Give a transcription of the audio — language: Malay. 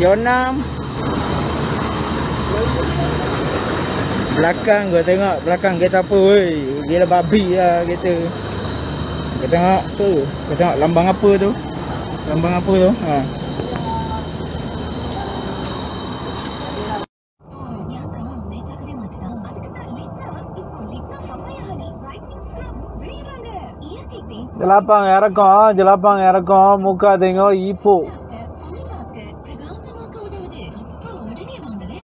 Pionam Belakang kau tengok Belakang kereta apa wey Gila babi lah kereta. Kau tengok tu Kau tengok lambang apa tu. Lambang apa tu ha. Jelapang yang rekam ha, Jelapang yang rekam. Muka tengok ipo 对不对